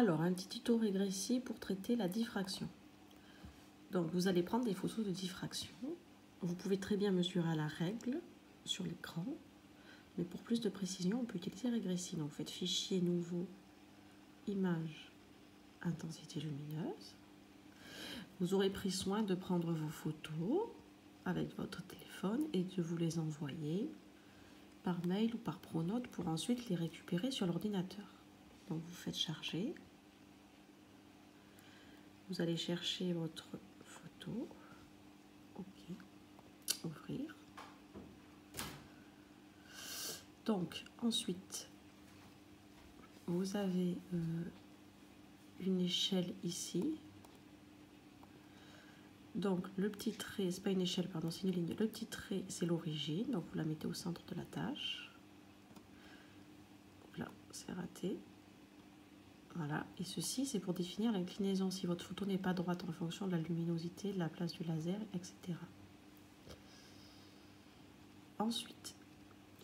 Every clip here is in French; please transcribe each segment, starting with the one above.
Alors, un petit tuto régressif pour traiter la diffraction. Donc, vous allez prendre des photos de diffraction. Vous pouvez très bien mesurer à la règle sur l'écran. Mais pour plus de précision, on peut utiliser régressif. Donc, vous faites fichier nouveau, image, intensité lumineuse. Vous aurez pris soin de prendre vos photos avec votre téléphone et de vous les envoyer par mail ou par pronote pour ensuite les récupérer sur l'ordinateur. Donc vous faites charger. Vous allez chercher votre photo. OK. Ouvrir. Donc ensuite, vous avez euh, une échelle ici. Donc le petit trait, c'est pas une échelle, pardon, c'est une ligne. Le petit trait, c'est l'origine, donc vous la mettez au centre de la tâche. là, c'est raté. Voilà, et ceci c'est pour définir l'inclinaison si votre photo n'est pas droite en fonction de la luminosité, de la place du laser, etc. Ensuite,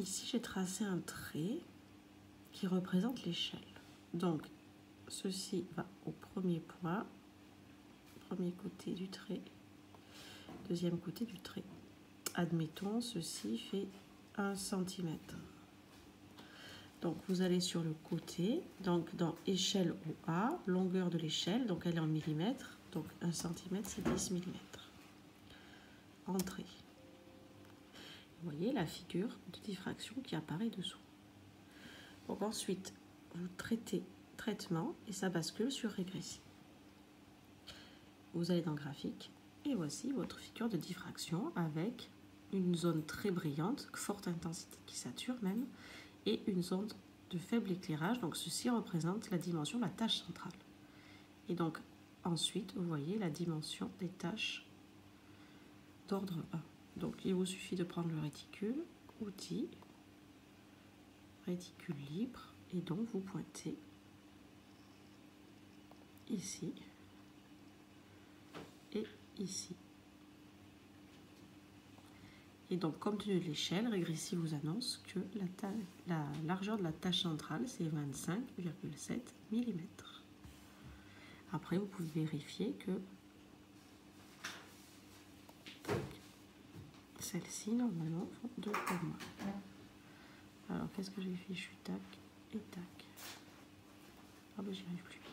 ici j'ai tracé un trait qui représente l'échelle. Donc, ceci va au premier point, premier côté du trait, deuxième côté du trait. Admettons, ceci fait 1 cm. Donc vous allez sur le côté, donc dans échelle au A, longueur de l'échelle, donc elle est en millimètres, donc 1 cm c'est 10 mm. Entrée. Vous voyez la figure de diffraction qui apparaît dessous. Donc ensuite, vous traitez traitement et ça bascule sur régressif. Vous allez dans graphique et voici votre figure de diffraction avec une zone très brillante, forte intensité qui sature même, et une zone de faible éclairage. Donc ceci représente la dimension de la tâche centrale. Et donc ensuite, vous voyez la dimension des tâches d'ordre 1. Donc il vous suffit de prendre le réticule, outil, réticule libre, et donc vous pointez ici et ici. Et donc, comme de l'échelle, Régressif vous annonce que la, la largeur de la tâche centrale, c'est 25,7 mm. Après, vous pouvez vérifier que celle-ci, normalement, deux fois moins. Alors, qu'est-ce que j'ai fait? Je suis tac et tac. Ah ben, j'y arrive plus.